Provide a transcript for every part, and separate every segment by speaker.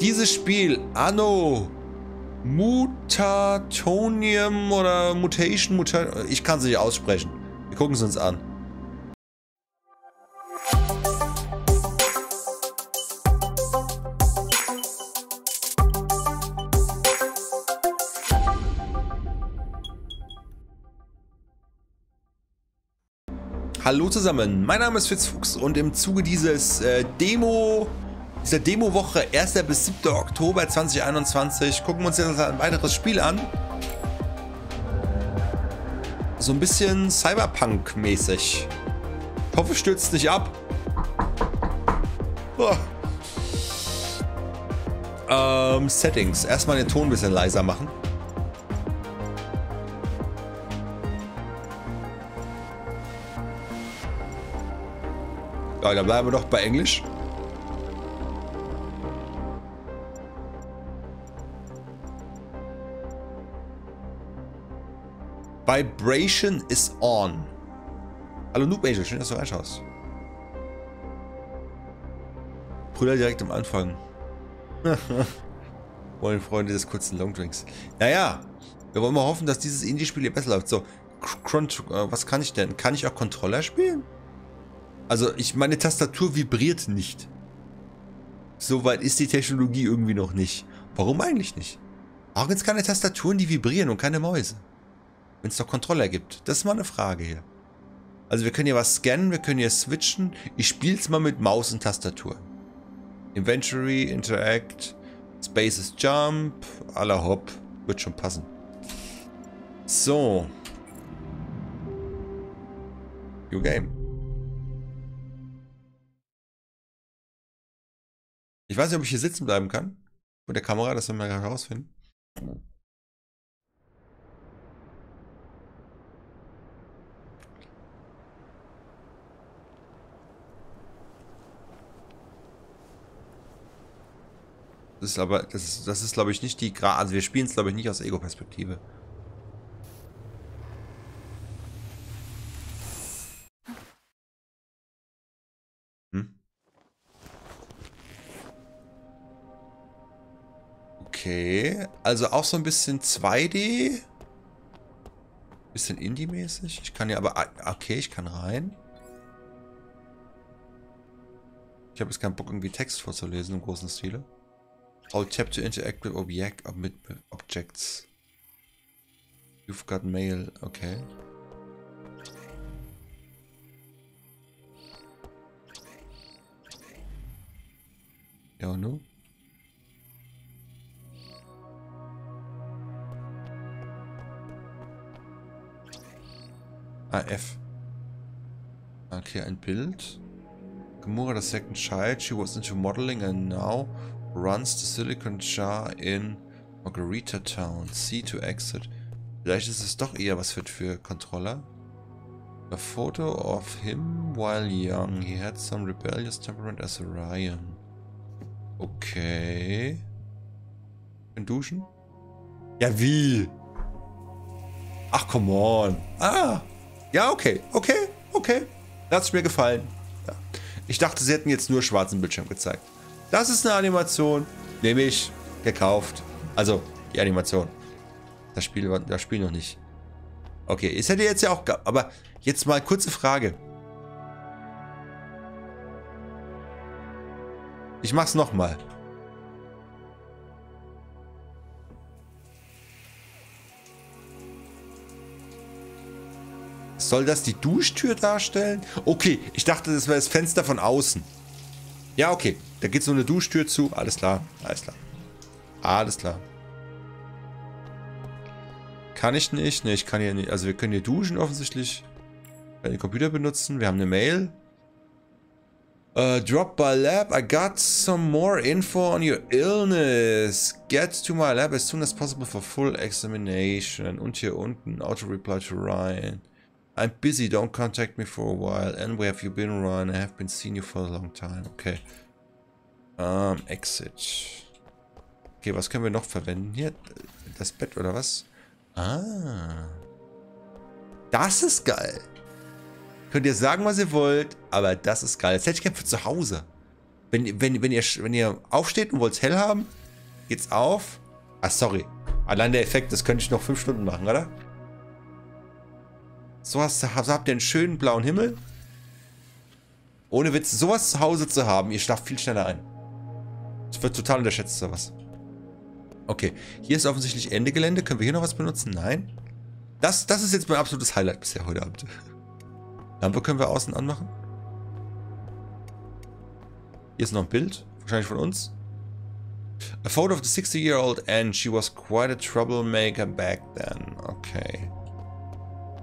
Speaker 1: Dieses Spiel, Anno Mutatonium oder Mutation, Muta ich kann es nicht aussprechen. Wir gucken es uns an. Hallo zusammen, mein Name ist Fitzfuchs und im Zuge dieses äh, Demo, dieser Demo-Woche 1. bis 7. Oktober 2021 gucken wir uns jetzt ein weiteres Spiel an. So ein bisschen Cyberpunk-mäßig. Ich hoffe, stürzt nicht ab. Oh. Ähm, Settings. Erstmal den Ton ein bisschen leiser machen. Ja, dann bleiben wir doch bei Englisch. Vibration is on. Hallo Noob Angel, schön, dass du reinschaust. Brüder direkt am Anfang. Wollen Freunde des kurzen Longdrinks. Naja, wir wollen mal hoffen, dass dieses Indie-Spiel hier besser läuft. So, Crunch, äh, was kann ich denn? Kann ich auch Controller spielen? Also, ich, meine Tastatur vibriert nicht. Soweit ist die Technologie irgendwie noch nicht. Warum eigentlich nicht? Warum gibt es keine Tastaturen, die vibrieren und keine Mäuse? Wenn es doch Controller gibt. Das ist mal eine Frage hier. Also wir können hier was scannen, wir können hier switchen. Ich spiele es mal mit Maus und Tastatur. Inventory, Interact, Spaces Jump, la Hop. Wird schon passen. So. New Game. Ich weiß nicht, ob ich hier sitzen bleiben kann. Mit der Kamera, das werden wir gleich herausfinden. Das ist aber, das ist, das ist glaube ich nicht die, also wir spielen es glaube ich nicht aus Ego-Perspektive. Okay. Also auch so ein bisschen 2D. Bisschen Indie-mäßig. Ich kann ja aber... Ah, okay, ich kann rein. Ich habe jetzt keinen Bock, irgendwie Text vorzulesen im großen Stile. Hold tap to interact with object, objects. You've got mail. Okay. Ja, und nun? AF. Ah, okay, ein Bild. Gamora, the second child, she was into modeling and now runs the silicon jar in Margarita Town. C to exit. Vielleicht ist es doch eher was für, für Controller. A photo of him while young. He had some rebellious temperament as a Ryan. Okay. In duschen? Ja, wie? Ach, come on. Ah! Ja, okay, okay, okay. Das hat mir gefallen. Ja. Ich dachte, sie hätten jetzt nur schwarzen Bildschirm gezeigt. Das ist eine Animation, nehme ich, gekauft. Also, die Animation. Das Spiel, das Spiel noch nicht. Okay, es hätte jetzt ja auch... Aber jetzt mal kurze Frage. Ich mach's nochmal. Soll das die Duschtür darstellen? Okay, ich dachte, das wäre das Fenster von außen. Ja, okay. Da geht so eine Duschtür zu. Alles klar. Alles klar. Alles klar. Kann ich nicht? Ne, ich kann hier nicht. Also wir können hier duschen offensichtlich. Wir können den Computer benutzen. Wir haben eine Mail. Uh, drop by lab. I got some more info on your illness. Get to my lab as soon as possible for full examination. Und hier unten, auto reply to Ryan. I'm busy, don't contact me for a while. And where have you been, Ryan? I have been seeing you for a long time. Okay. Um, exit. Okay, was können wir noch verwenden? Hier, das Bett oder was? Ah. Das ist geil. Könnt ihr sagen, was ihr wollt, aber das ist geil. Das hätte ich gerne für zu Hause. Wenn, wenn, wenn, ihr, wenn ihr aufsteht und wollt es hell haben, geht's auf. Ah, sorry. Allein der Effekt, das könnte ich noch fünf Stunden machen, oder? So, hast, so habt ihr einen schönen blauen Himmel. Ohne Witz, sowas zu Hause zu haben, ihr schlaft viel schneller ein. Das wird total unterschätzt, sowas. Okay, hier ist offensichtlich Ende Gelände. Können wir hier noch was benutzen? Nein. Das, das ist jetzt mein absolutes Highlight bisher heute Abend. Lampe können wir außen anmachen. Hier ist noch ein Bild. Wahrscheinlich von uns. A photo of the 60-year-old Anne. She was quite a troublemaker back then. Okay.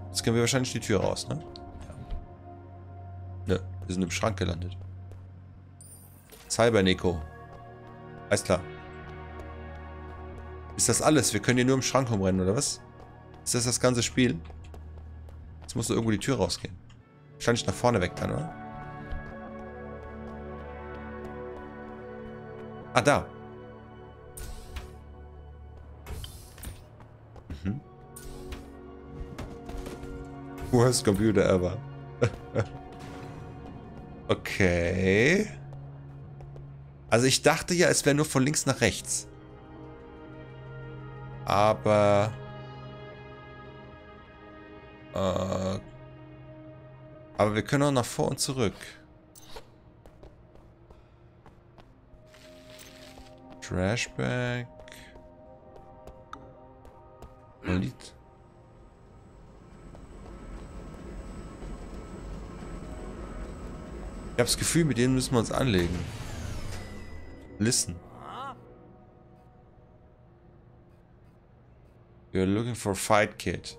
Speaker 1: Jetzt können wir wahrscheinlich die Tür raus, ne? Ja. Nö, wir sind im Schrank gelandet. Cyber Nico. Alles klar. Ist das alles? Wir können hier nur im Schrank rumrennen, oder was? Ist das das ganze Spiel? Jetzt muss irgendwo die Tür rausgehen. Wahrscheinlich nach vorne weg dann, oder? Ah, da. Mhm. Worst Computer ever. okay. Also ich dachte ja, es wäre nur von links nach rechts. Aber... Äh, aber wir können auch nach vor und zurück. Trashbag. Lied. Ich habe das Gefühl, mit denen müssen wir uns anlegen. Listen. You're looking for a fight kid.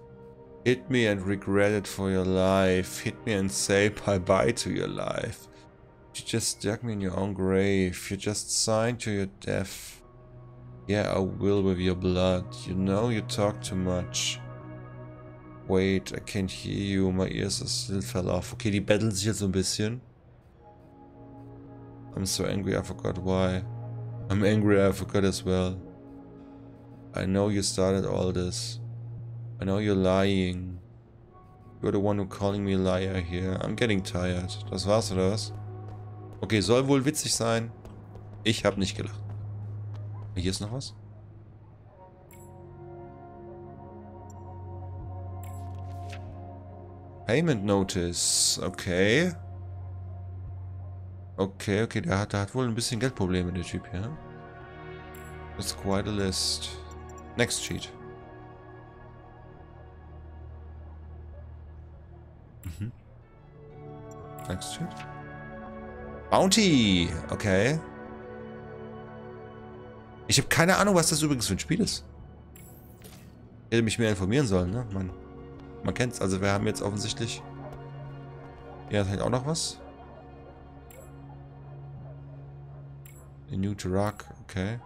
Speaker 1: Hit me and regret it for your life. Hit me and say bye-bye to your life. You just dug me in your own grave. You just signed to your death. Yeah, I will with your blood. You know you talk too much. Wait, I can't hear you. My ears are still fell off. Okay, die betteln sich jetzt so ein bisschen. I'm so angry I forgot why. I'm angry I forgot as well. I know you started all this. I know you're lying. You're the one who calling me a liar here. I'm getting tired. Das war's oder was? Okay, soll wohl witzig sein. Ich habe nicht gelacht. Hier ist noch was. Payment Notice. Okay. Okay, okay, der hat, der hat wohl ein bisschen Geldprobleme, der Typ hier. That's quite a list. Next sheet. Mhm. Next sheet. Bounty! Okay. Ich habe keine Ahnung, was das übrigens für ein Spiel ist. Ich hätte mich mehr informieren sollen, ne? Man, man kennt's. Also wir haben jetzt offensichtlich... Hier hat halt auch noch was. A new Truck, okay.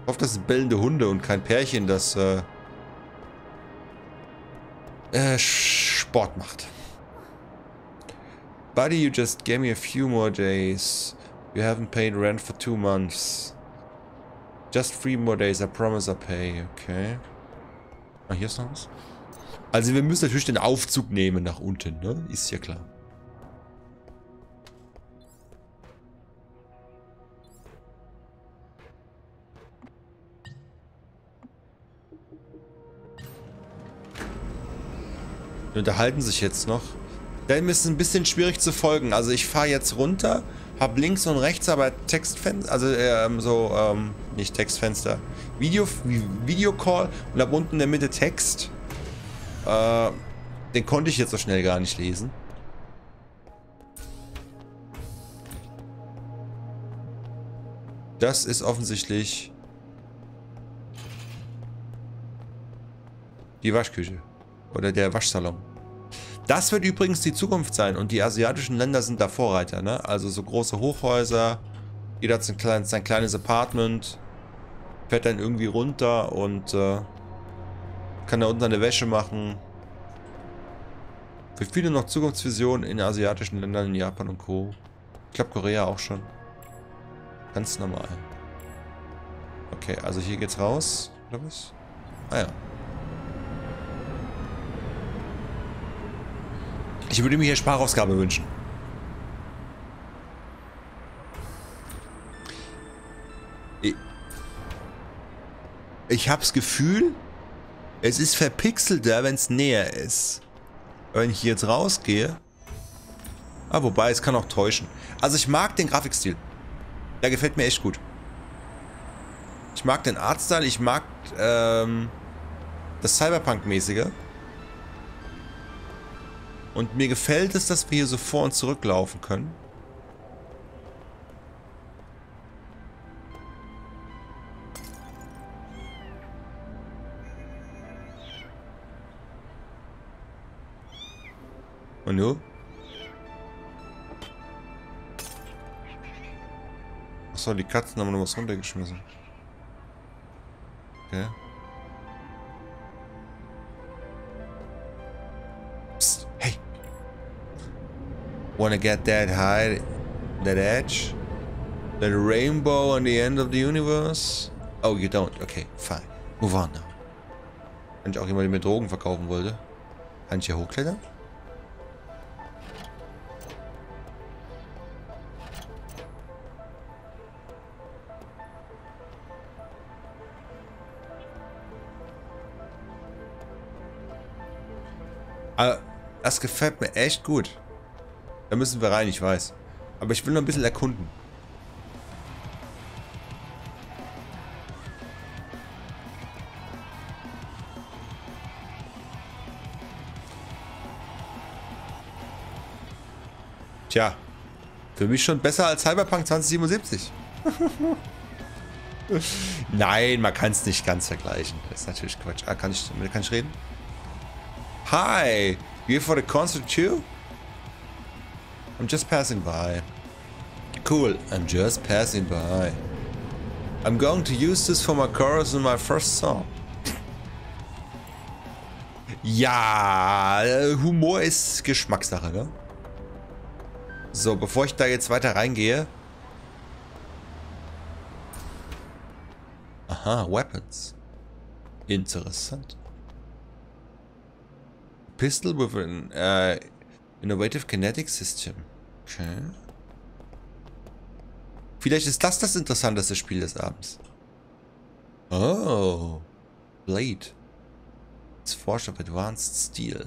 Speaker 1: Ich hoffe, das sind bellende Hunde und kein Pärchen, das äh, äh, Sport macht. Buddy, you just gave me a few more days. You haven't paid rent for two months. Just three more days, I promise I pay. Okay. Ah, hier ist noch was. Also wir müssen natürlich den Aufzug nehmen nach unten, ne? Ist ja klar. Die unterhalten sich jetzt noch. Dem ist ein bisschen schwierig zu folgen. Also ich fahre jetzt runter, habe links und rechts aber Textfenster, also ähm, so, ähm, nicht Textfenster, Video, Videocall und ab unten in der Mitte Text. Äh, den konnte ich jetzt so schnell gar nicht lesen. Das ist offensichtlich die Waschküche. Oder der Waschsalon. Das wird übrigens die Zukunft sein und die asiatischen Länder sind da Vorreiter. Ne? Also so große Hochhäuser, jeder hat sein, klein, sein kleines Apartment, fährt dann irgendwie runter und äh, kann da unten eine Wäsche machen. Für viele noch Zukunftsvisionen in asiatischen Ländern, in Japan und Co. Ich glaube Korea auch schon. Ganz normal. Okay, also hier geht's raus, oder was? Ah ja. Ich würde mir hier Sprachausgabe wünschen. Ich, ich hab's Gefühl, es ist verpixelter, wenn es näher ist. Wenn ich hier jetzt rausgehe. Ah, wobei, es kann auch täuschen. Also ich mag den Grafikstil. Der gefällt mir echt gut. Ich mag den Artstyle, ich mag ähm, das Cyberpunk-mäßige. Und mir gefällt es, dass wir hier so vor und zurück laufen können. Und du? Achso, die Katzen haben noch was runtergeschmissen. Okay. Wanna get that high, that edge? That rainbow on the end of the universe? Oh, you don't. Okay, fine. Move on now. Kann ich auch jemand, der mir Drogen verkaufen wollte? Kann ich hier hochklettern? Aber das gefällt mir echt gut. Da müssen wir rein, ich weiß. Aber ich will noch ein bisschen erkunden. Tja, für mich schon besser als Cyberpunk 2077. Nein, man kann es nicht ganz vergleichen. Das ist natürlich Quatsch. Ah, kann ich, kann ich reden? Hi! You for the concert too? I'm just passing by. Cool, I'm just passing by. I'm going to use this for my chorus in my first song. Ja, Humor ist Geschmackssache, ne? So, bevor ich da jetzt weiter reingehe. Aha, Weapons. Interessant. pistol with an uh, innovative kinetic system. Okay. Vielleicht ist das das interessanteste Spiel des Abends. Oh. Blade. It's forged of advanced steel.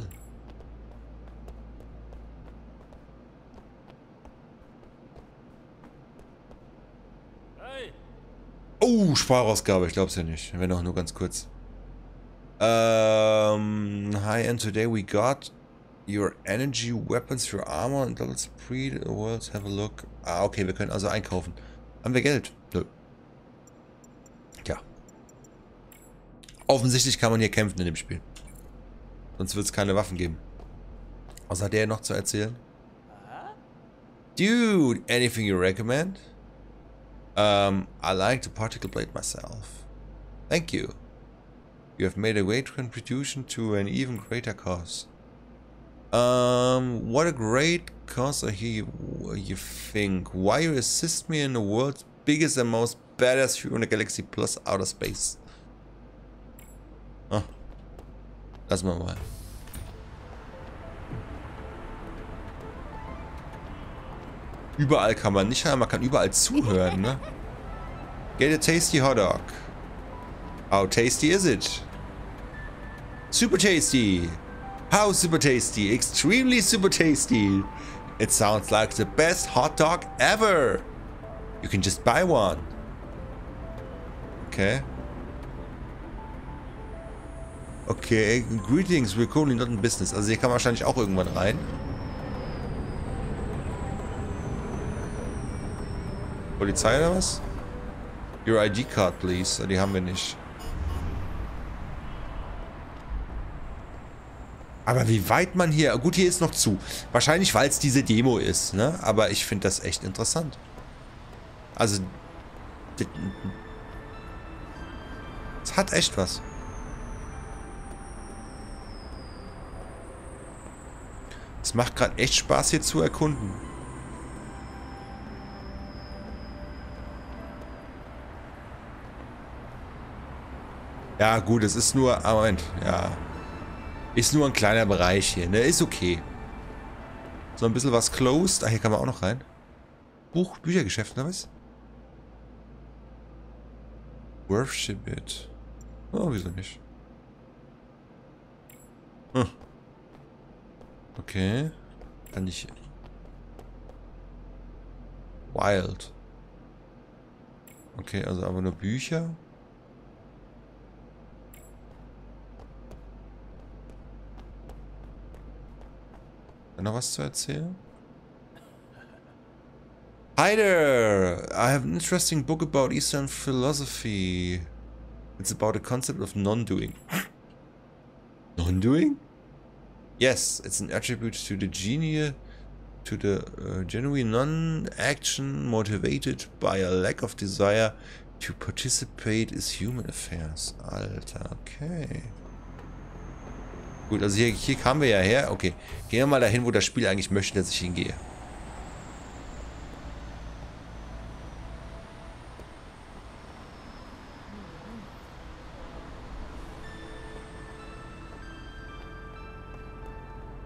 Speaker 1: Oh, Sparausgabe, ich glaub's ja nicht. Wenn auch nur ganz kurz. Um, hi, and today we got your energy weapons, your armor and double speed. Worlds, have a look. Ah, okay, wir können also einkaufen. Haben wir Geld? Nö. Tja. Offensichtlich kann man hier kämpfen in dem Spiel. Sonst wird es keine Waffen geben. Was hat der noch zu erzählen? Dude, anything you recommend? Um, I like the particle blade myself. Thank you. You have made a great contribution to an even greater cause. Um, what a great cause I hear you, you think. Why you assist me in the world's biggest and most badass hero in the galaxy plus outer space? Ah, lassen wir mal. Überall kann man nicht hören, man kann überall zuhören, ne? Get a tasty hot dog. How tasty is it? Super tasty. How super tasty? Extremely super tasty. It sounds like the best hot dog ever. You can just buy one. Okay. Okay, greetings, we're currently not in business. Also hier kann man wahrscheinlich auch irgendwann rein. Polizei oder was? Your ID card, please. Die haben wir nicht. Aber wie weit man hier... Gut, hier ist noch zu. Wahrscheinlich, weil es diese Demo ist, ne? Aber ich finde das echt interessant. Also... Es hat echt was. Es macht gerade echt Spaß, hier zu erkunden. Ja, gut, es ist nur... Ah, Moment, ja... Ist nur ein kleiner Bereich hier, ne? Ist okay. So ein bisschen was closed. Ah, hier kann man auch noch rein. Buch, Büchergeschäft, ne was? Worship it. Oh, wieso nicht? Hm. Okay. Kann ich... Wild. Okay, also aber nur Bücher. Noch was zu erzählen? Hi there! I have an interesting book about Eastern philosophy. It's about the concept of non-doing. non-doing? Yes, it's an attribute to the genius, to the uh, genuine non-action motivated by a lack of desire to participate in human affairs. Alter, okay. Gut, also hier, hier kamen wir ja her. Okay, gehen wir mal dahin, wo das Spiel eigentlich möchte, dass ich hingehe.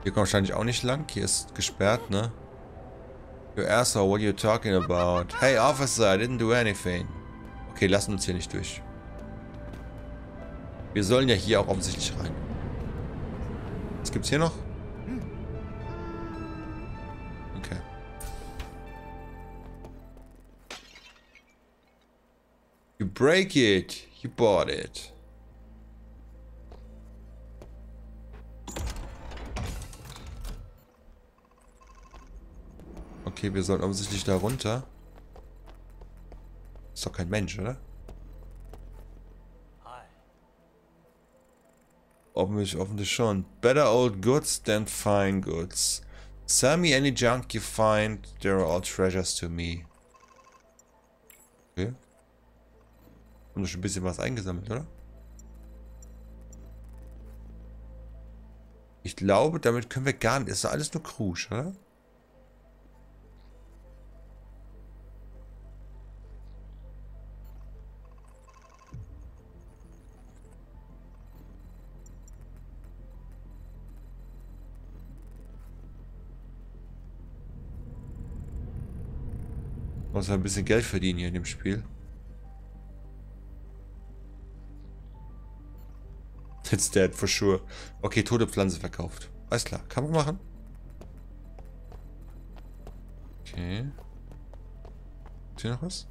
Speaker 1: Hier kommt wahrscheinlich auch nicht lang. Hier ist gesperrt, ne? You asshole, what are you talking about? Hey, officer, I didn't do anything. Okay, lassen uns hier nicht durch. Wir sollen ja hier auch offensichtlich rein. Was gibt's hier noch? Okay. You break it. You bought it. Okay, wir sollen offensichtlich da runter. Ist doch kein Mensch, oder? Offensichtlich, offensichtlich schon. Better old goods than fine goods. Sell me any junk you find. They're all treasures to me. Okay. Haben wir schon ein bisschen was eingesammelt, oder? Ich glaube, damit können wir gar nicht. Ist alles nur Krusch, oder? Muss ein bisschen Geld verdienen hier in dem Spiel. It's dead for sure. Okay, tote Pflanze verkauft. Alles klar, kann man machen. Okay. Ist hier noch was?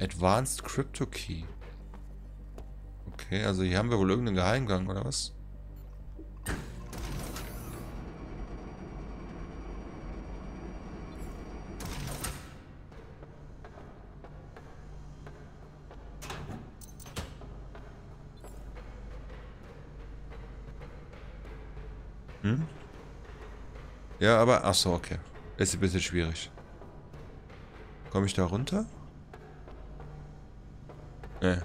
Speaker 1: Advanced Crypto Key. Okay, also hier haben wir wohl irgendeinen Geheimgang, oder was? Ja, aber... Achso, okay. Ist ein bisschen schwierig. Komme ich da runter? Nee.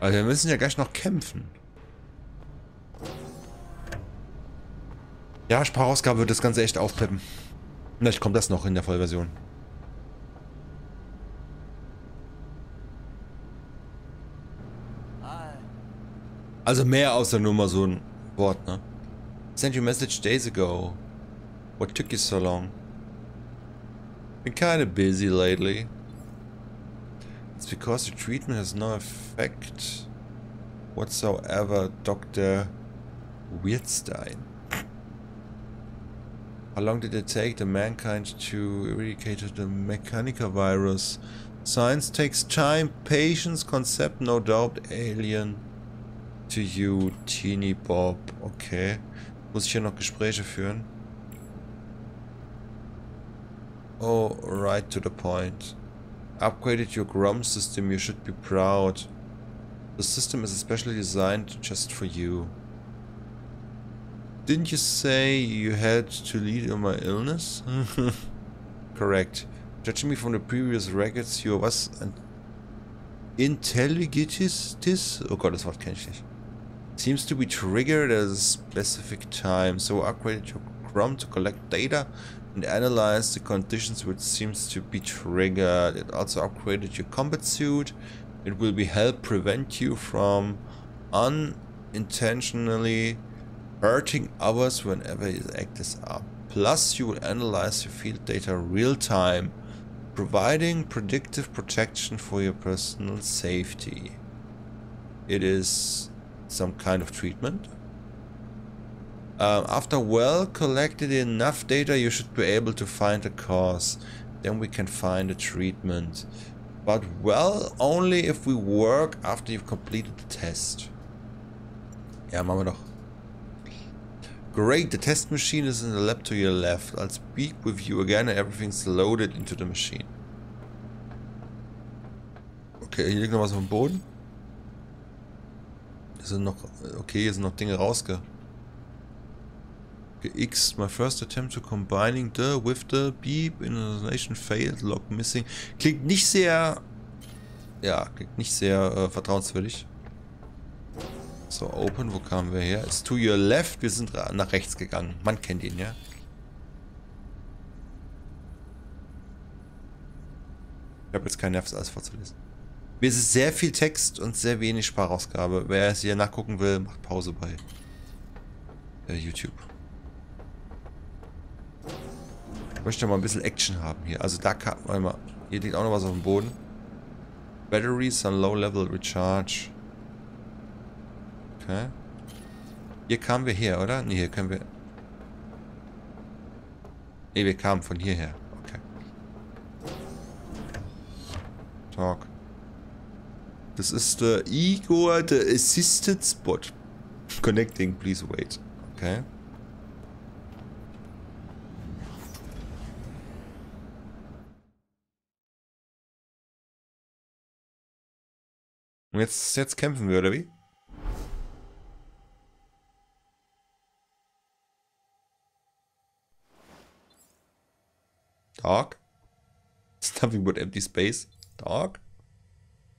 Speaker 1: Also wir müssen ja gleich noch kämpfen. Ja, Sprachausgabe wird das Ganze echt aufpeppen. Vielleicht kommt das noch in der Vollversion. Also mehr außer nur mal so ein Wort, ne? Sent you a message days ago. What took you so long? Been kinda busy lately. It's because the treatment has no effect whatsoever, Dr. Weirdstein. How long did it take the mankind to eradicate the Mechanica virus? Science takes time, patience, concept, no doubt, alien to you, Teeny Bob. Okay. Muss ich hier noch Gespräche führen? Oh, right to the point. Upgraded your GROM system, you should be proud. The system is especially designed just for you. Didn't you say you had to lead in my illness? Correct. Judging me from the previous records, you was an intelligitis? Oh god, das Wort kenne ich nicht. Seems to be triggered at a specific time, so upgraded your Chrome to collect data and analyze the conditions which seems to be triggered. It also upgraded your combat suit. It will be help prevent you from unintentionally hurting others whenever his act is up. Plus, you will analyze your field data real time, providing predictive protection for your personal safety. It is some kind of treatment. Um, after well collected enough data, you should be able to find a cause. Then we can find a treatment. But well, only if we work after you've completed the test. Ja, machen wir doch. Great, the test machine is in the lab to your left. I'll speak with you again and everything's loaded into the machine. Okay, hier liegt noch was auf dem Boden. Hier sind noch, okay, hier sind noch Dinge rausge... X, my first attempt to combining the with the beep, installation failed, log missing. Klingt nicht sehr, ja, klingt nicht sehr äh, vertrauenswürdig. So, open, wo kamen wir her? It's to your left, wir sind nach rechts gegangen. Man kennt ihn, ja? Ich habe jetzt keinen Nerv, alles vorzulesen. Mir ist sehr viel Text und sehr wenig Sprachausgabe. Wer es hier nachgucken will, macht Pause bei äh, YouTube. Ich möchte mal ein bisschen Action haben hier. Also da kann, warte mal, hier liegt auch noch was auf dem Boden. Batteries on low level recharge. Okay. Hier kamen wir her, oder? Ne, hier können wir... Ne, wir kamen von hierher. Okay. Talk. Das ist der Igor, der Assisted Spot. Connecting, please wait. Okay. Und jetzt, jetzt kämpfen wir, oder wie? Dog? It's nothing but empty space. Dog?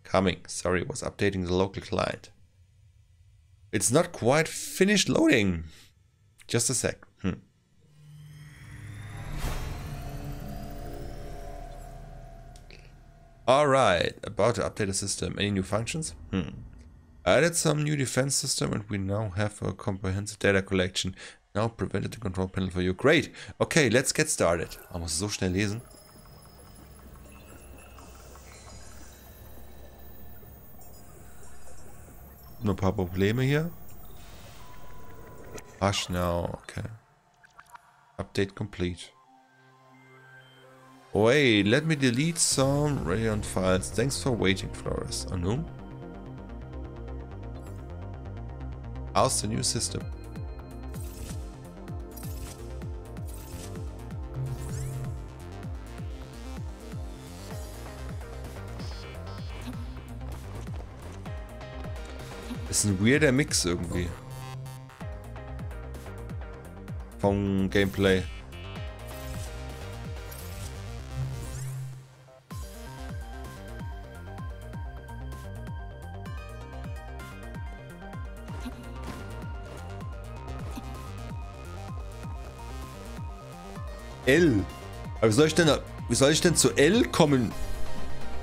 Speaker 1: Coming. Sorry, was updating the local client. It's not quite finished loading. Just a sec. Hmm. Alright, about to update the system. Any new functions? Hmm. added some new defense system and we now have a comprehensive data collection. Now prevented the control panel for you. Great. Okay, let's get started. Man muss so schnell lesen. Nur ein paar Probleme hier. Hush now. Okay. Update complete. Oh, Wait, let me delete some Radiant files. Thanks for waiting, Flores. Anu? How's the new system? Ist ein weirder Mix irgendwie. Vom Gameplay. L. Aber wie soll ich denn, wie soll ich denn zu L kommen?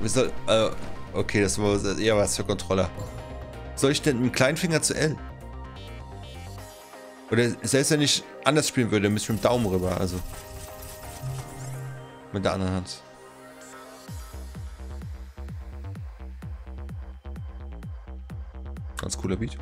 Speaker 1: Wie soll, äh, okay, das war eher was für Controller. Soll ich denn mit dem kleinen Finger zu L? Oder selbst wenn ich anders spielen würde, müsste ich mit dem Daumen rüber, also. Mit der anderen Hand. Ganz cooler Beat.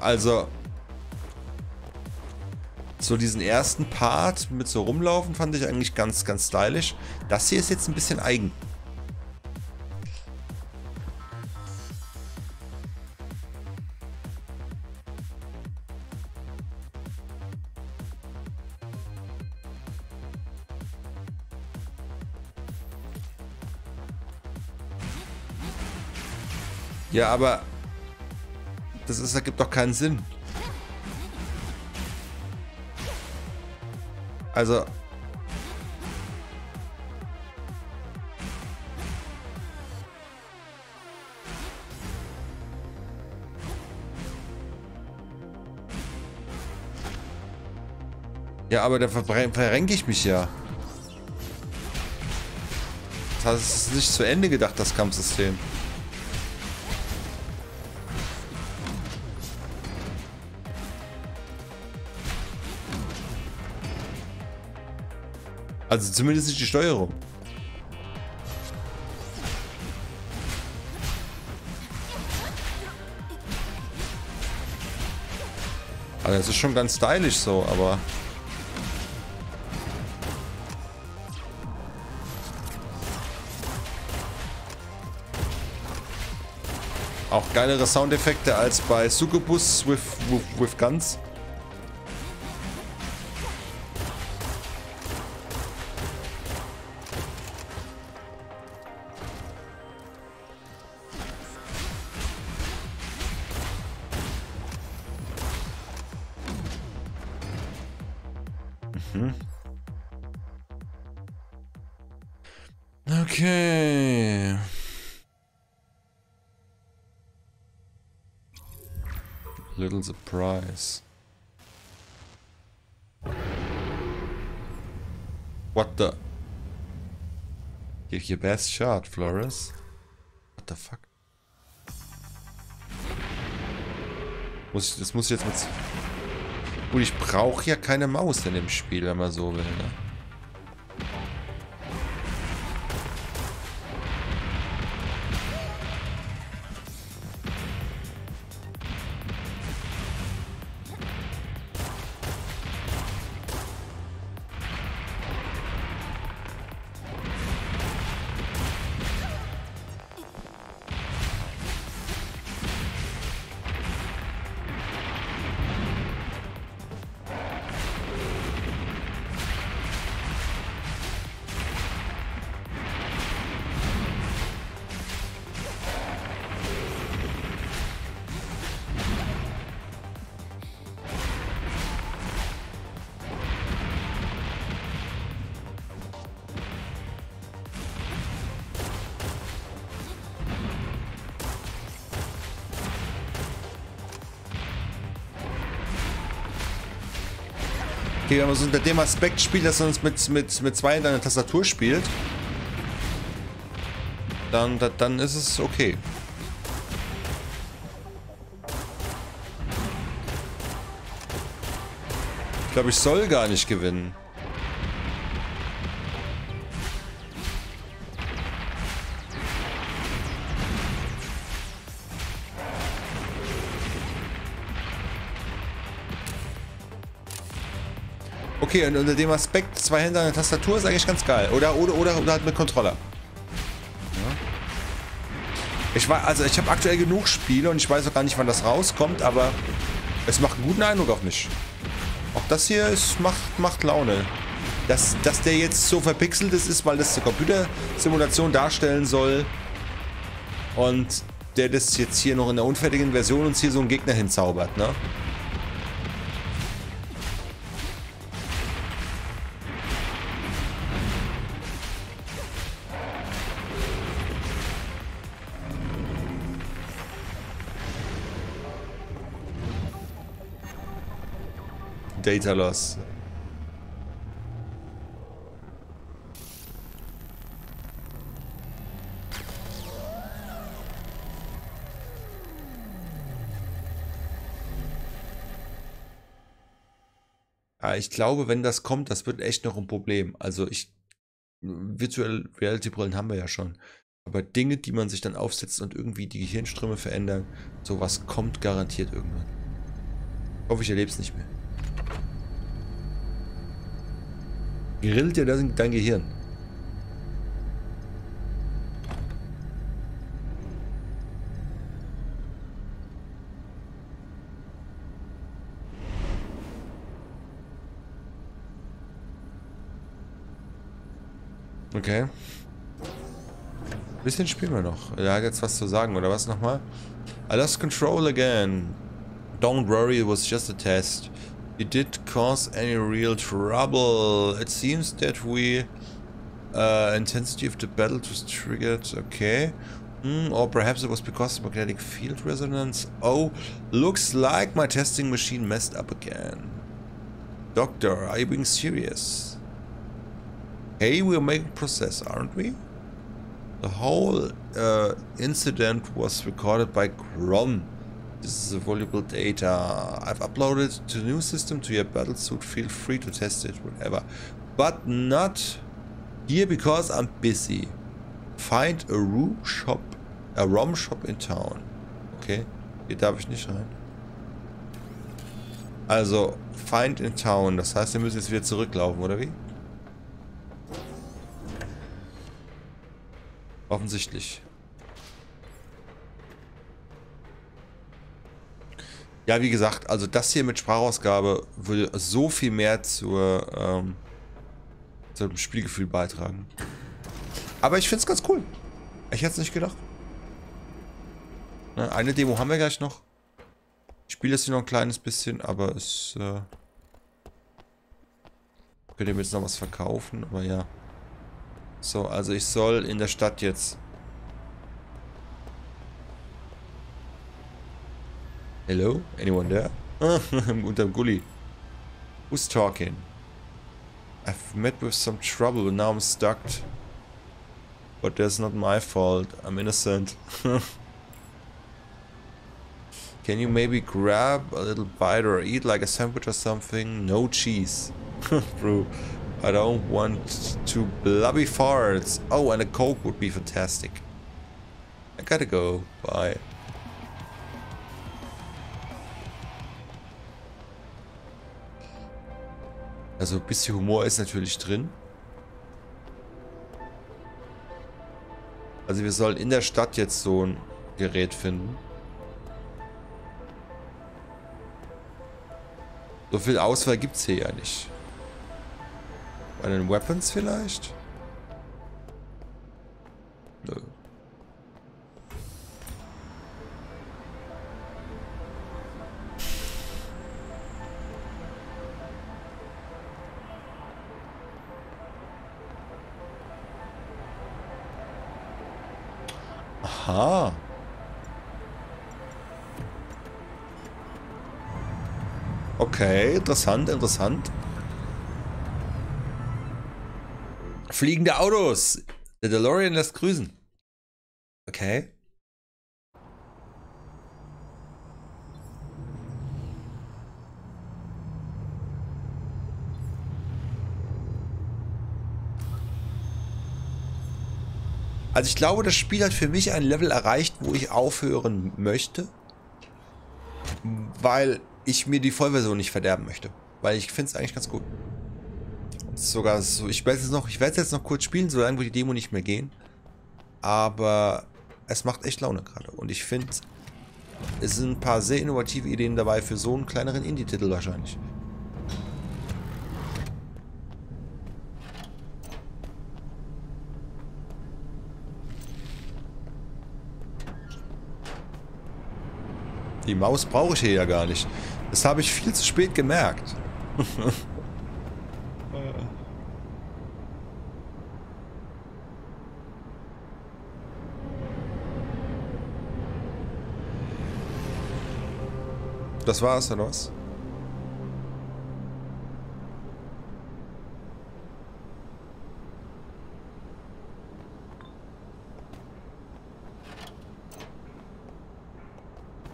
Speaker 1: Also, so diesen ersten Part mit so rumlaufen fand ich eigentlich ganz, ganz stylisch. Das hier ist jetzt ein bisschen eigen. Ja, aber das ist, ergibt doch keinen Sinn. Also. Ja, aber da verrenke ich mich ja. Das ist nicht zu Ende gedacht, das Kampfsystem. Also zumindest nicht die Steuerung. Also das ist schon ganz stylisch so, aber... Auch geilere Soundeffekte als bei Succubus with, with, with Guns. Little surprise. What the? Give your best shot, Flores. What the fuck? Muss ich, das muss ich jetzt mit... Gut, ich brauche ja keine Maus in dem Spiel, wenn man so will, ne? So unter dem Aspekt spielt, dass man es mit, mit, mit zwei in der Tastatur spielt, dann, dann ist es okay. Ich glaube, ich soll gar nicht gewinnen. Okay, und unter dem Aspekt, zwei Hände an der Tastatur ist eigentlich ganz geil. Oder, oder, oder, oder halt mit Controller. Ja. Ich war, also ich habe aktuell genug Spiele und ich weiß auch gar nicht, wann das rauskommt, aber es macht einen guten Eindruck auf mich. Auch das hier ist, macht, macht Laune. Dass, dass der jetzt so verpixelt ist, ist, weil das eine Computersimulation darstellen soll. Und der das jetzt hier noch in der unfertigen Version uns hier so einen Gegner hinzaubert, ne? Data Loss. Ja, ich glaube, wenn das kommt, das wird echt noch ein Problem. Also ich, Virtual Reality Brillen haben wir ja schon. Aber Dinge, die man sich dann aufsetzt und irgendwie die Gehirnströme verändern, sowas kommt garantiert irgendwann. Ich hoffe, ich erlebe es nicht mehr. Grillt dir dein, dein Gehirn. Okay. Bisschen spielen wir noch. Er hat jetzt was zu sagen, oder was nochmal? I lost control again. Don't worry, it was just a test. You did cause any real trouble. It seems that we... Uh, intensity of the battle was triggered. Okay. Mm, or perhaps it was because of magnetic field resonance. Oh, looks like my testing machine messed up again. Doctor, are you being serious? Hey, we're making progress, aren't we? The whole uh, incident was recorded by Grom. This is valuable data. I've uploaded the new system to your battlesuit. Feel free to test it, whatever. But not here because I'm busy. Find a room shop, a ROM shop in town. Okay, hier darf ich nicht rein. Also, Find in Town. Das heißt, wir müssen jetzt wieder zurücklaufen, oder wie? Offensichtlich. Ja, wie gesagt, also das hier mit Sprachausgabe würde so viel mehr zur, ähm, zum Spielgefühl beitragen. Aber ich finde es ganz cool. Ich hätte es nicht gedacht. Ne, eine Demo haben wir gleich noch. Ich spiele jetzt hier noch ein kleines bisschen, aber es... Äh, könnte mir jetzt noch was verkaufen, aber ja. So, also ich soll in der Stadt jetzt... Hello? Anyone there? Unterm Gully. Who's talking? I've met with some trouble, and now I'm stuck. But that's not my fault. I'm innocent. Can you maybe grab a little bite or eat like a sandwich or something? No cheese. Bro, I don't want to blubby farts. Oh, and a coke would be fantastic. I gotta go. Bye. Also ein bisschen Humor ist natürlich drin. Also wir sollen in der Stadt jetzt so ein Gerät finden. So viel Auswahl gibt es hier ja nicht. Bei den Weapons vielleicht? Aha. Okay, interessant, interessant. Fliegende Autos. Der DeLorean lässt grüßen. Okay. Also ich glaube, das Spiel hat für mich ein Level erreicht, wo ich aufhören möchte. Weil ich mir die Vollversion nicht verderben möchte. Weil ich finde es eigentlich ganz gut. Sogar so, ich werde jetzt noch, ich werde jetzt noch kurz spielen, solange die Demo nicht mehr gehen. Aber es macht echt Laune gerade. Und ich finde, es sind ein paar sehr innovative Ideen dabei für so einen kleineren Indie-Titel wahrscheinlich. Die Maus brauche ich hier ja gar nicht. Das habe ich viel zu spät gemerkt. das war's, oder was?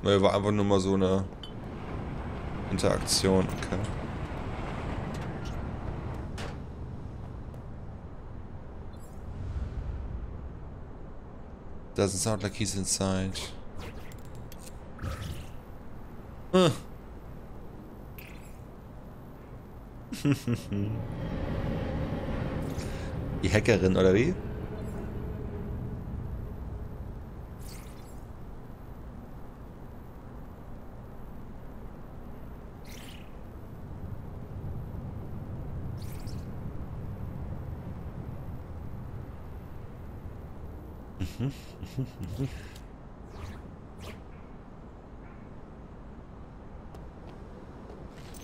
Speaker 1: Ne, war einfach nur mal so eine Interaktion, okay. Doesn't sound like he's inside. Die Hackerin, oder wie? Mhm.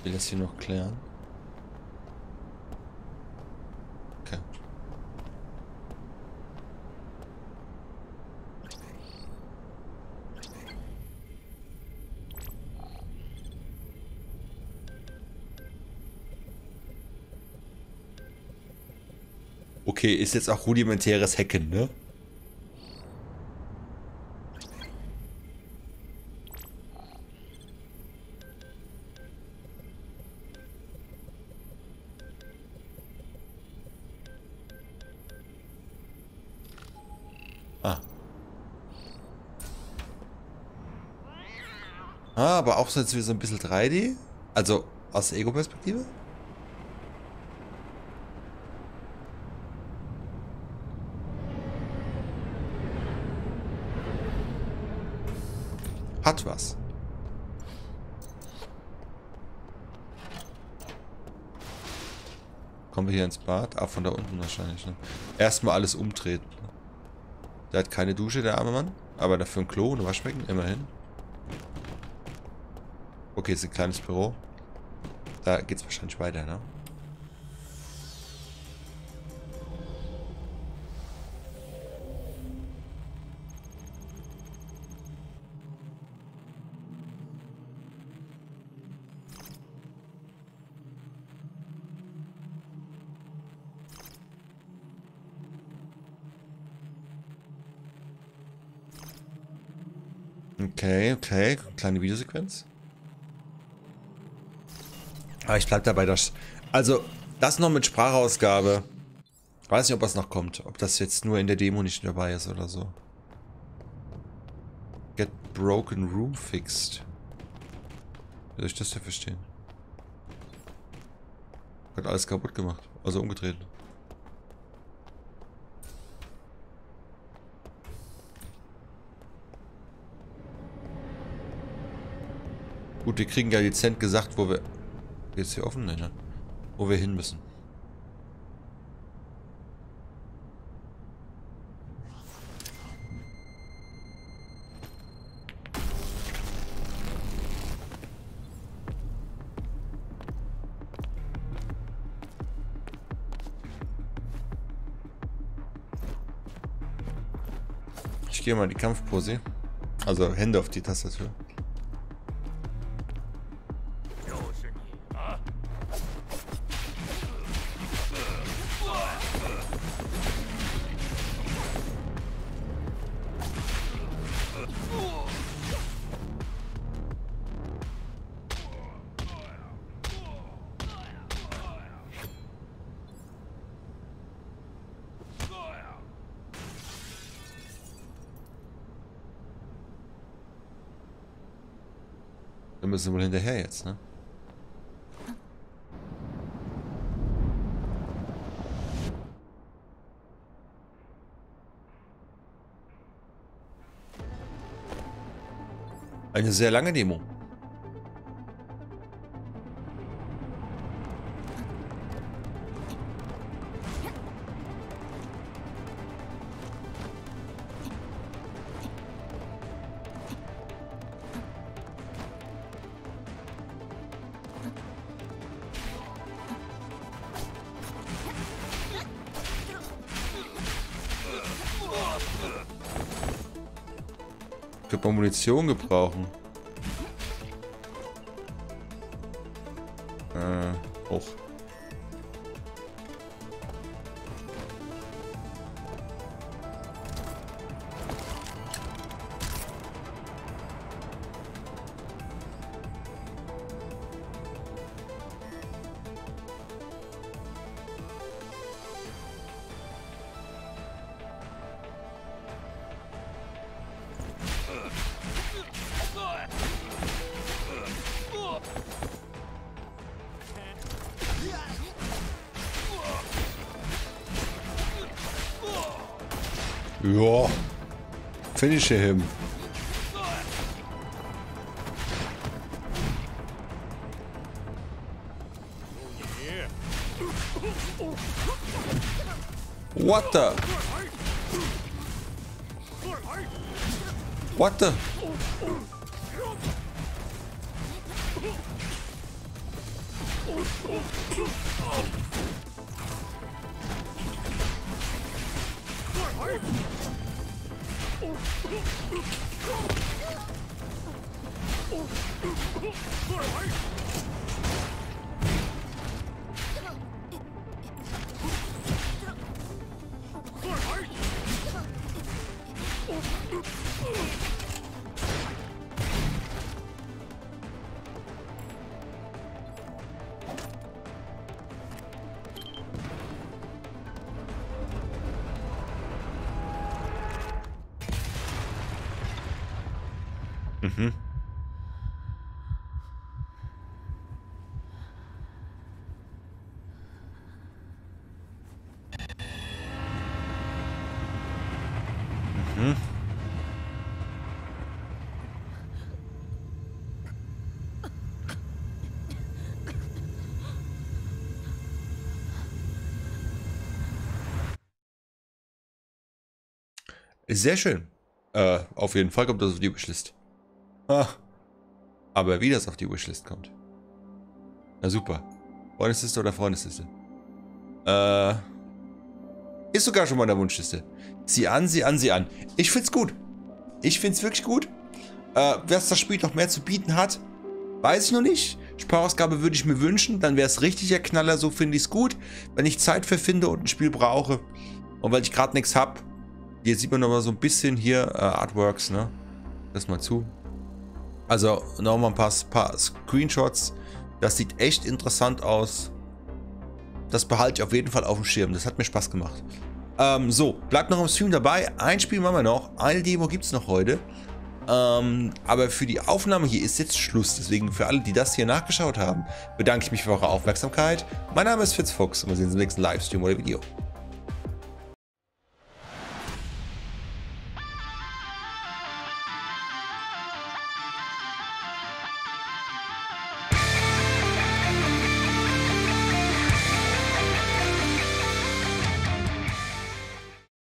Speaker 1: Will das hier noch klären. Okay. Okay, ist jetzt auch rudimentäres Hacken, ne? So jetzt wie so ein bisschen 3D. Also aus Ego-Perspektive. Hat was. Kommen wir hier ins Bad? Ah, von da unten wahrscheinlich. Ne? Erstmal alles umtreten. Der hat keine Dusche, der arme Mann. Aber dafür ein Klo und Waschbecken, immerhin. Okay, ist ein kleines Büro. Da geht's wahrscheinlich weiter, ne? Okay, okay. Kleine Videosequenz. Aber ich bleib dabei, dass... Also, das noch mit Sprachausgabe. Weiß nicht, ob das noch kommt. Ob das jetzt nur in der Demo nicht dabei ist oder so. Get broken room fixed. Wie soll ich das denn verstehen? Hat alles kaputt gemacht. Also umgedreht. Gut, wir kriegen ja dezent gesagt, wo wir... Jetzt hier offen? Nein, ne? Wo wir hin müssen. Ich gehe mal in die Kampfpose. Also Hände auf die Tastatur. Eine sehr lange Demo. Munition gebrauchen. pressure him. What the? What the? Oh, All right. Sehr schön. Äh, auf jeden Fall kommt das auf die Wishlist. Ah. Aber wie das auf die Wishlist kommt. Na super. Freundesliste oder Freundesliste? Äh. Ist sogar schon mal in der Wunschliste. Sieh an, sieh an, sieh an. Ich find's gut. Ich find's wirklich gut. Äh, was das Spiel noch mehr zu bieten hat, weiß ich noch nicht. Sparausgabe würde ich mir wünschen, dann wäre es richtig der Knaller, so finde ich es gut. Wenn ich Zeit für finde und ein Spiel brauche und weil ich gerade nichts habe, hier sieht man mal so ein bisschen hier äh, Artworks, ne? Lass mal zu. Also nochmal ein paar, paar Screenshots. Das sieht echt interessant aus. Das behalte ich auf jeden Fall auf dem Schirm. Das hat mir Spaß gemacht. Ähm, so, bleibt noch im Stream dabei. Ein Spiel machen wir noch. Eine Demo gibt es noch heute. Ähm, aber für die Aufnahme hier ist jetzt Schluss. Deswegen für alle, die das hier nachgeschaut haben, bedanke ich mich für eure Aufmerksamkeit. Mein Name ist Fitzfuchs und wir sehen uns im nächsten Livestream oder Video.